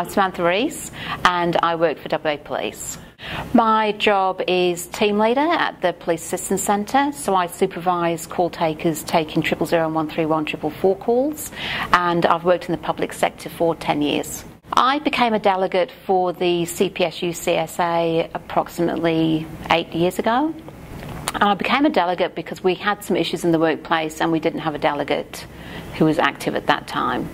I'm Samantha Rees and I work for WA Police. My job is team leader at the Police Assistance Centre, so I supervise call takers taking triple zero and one three one triple four calls, and I've worked in the public sector for 10 years. I became a delegate for the CPSU CSA approximately eight years ago. And I became a delegate because we had some issues in the workplace and we didn't have a delegate who was active at that time.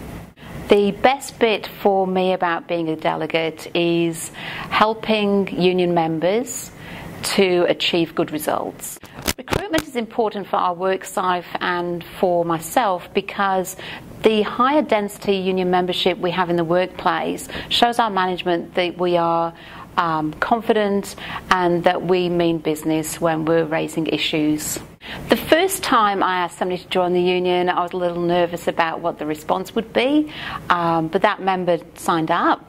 The best bit for me about being a delegate is helping union members to achieve good results. Recruitment is important for our work staff and for myself because the higher density union membership we have in the workplace shows our management that we are um, confident and that we mean business when we're raising issues. The first time I asked somebody to join the union, I was a little nervous about what the response would be, um, but that member signed up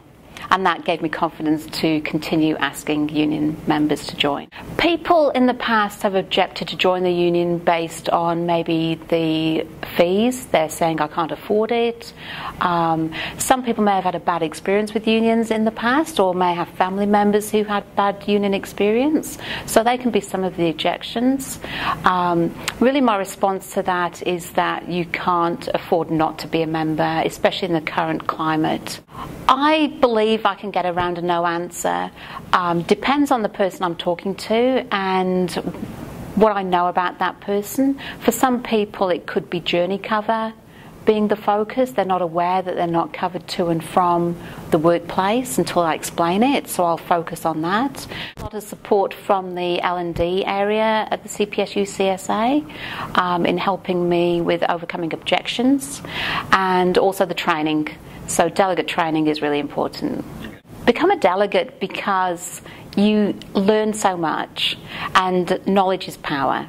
and that gave me confidence to continue asking union members to join. People in the past have objected to join the union based on maybe the fees. They're saying I can't afford it. Um, some people may have had a bad experience with unions in the past or may have family members who had bad union experience. So they can be some of the objections. Um, really, my response to that is that you can't afford not to be a member, especially in the current climate. I believe I can get around a no answer. Um, depends on the person I'm talking to and what I know about that person. For some people, it could be journey cover being the focus. They're not aware that they're not covered to and from the workplace until I explain it, so I'll focus on that. A lot of support from the L&D area at the CPSU CSA um, in helping me with overcoming objections and also the training. So delegate training is really important. Become a delegate because you learn so much and knowledge is power.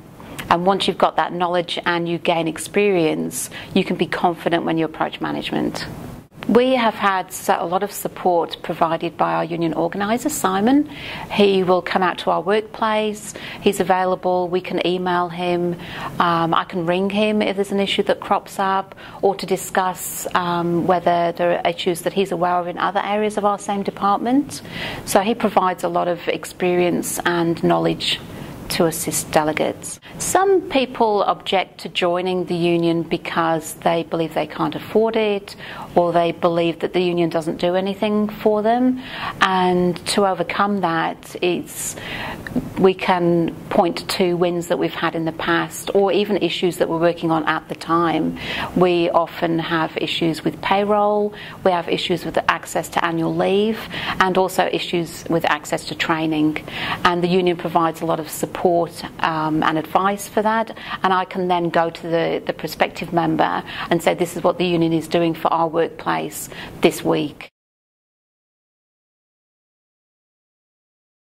And once you've got that knowledge and you gain experience, you can be confident when you approach management. We have had a lot of support provided by our union organiser, Simon. He will come out to our workplace, he's available, we can email him, um, I can ring him if there's an issue that crops up, or to discuss um, whether there are issues that he's aware of in other areas of our same department. So he provides a lot of experience and knowledge to assist delegates. Some people object to joining the union because they believe they can't afford it or they believe that the union doesn't do anything for them. And to overcome that, it's we can point to wins that we've had in the past or even issues that we're working on at the time. We often have issues with payroll, we have issues with access to annual leave, and also issues with access to training. And the union provides a lot of support um, and advice for that. And I can then go to the, the prospective member and say, This is what the union is doing for our workplace this week.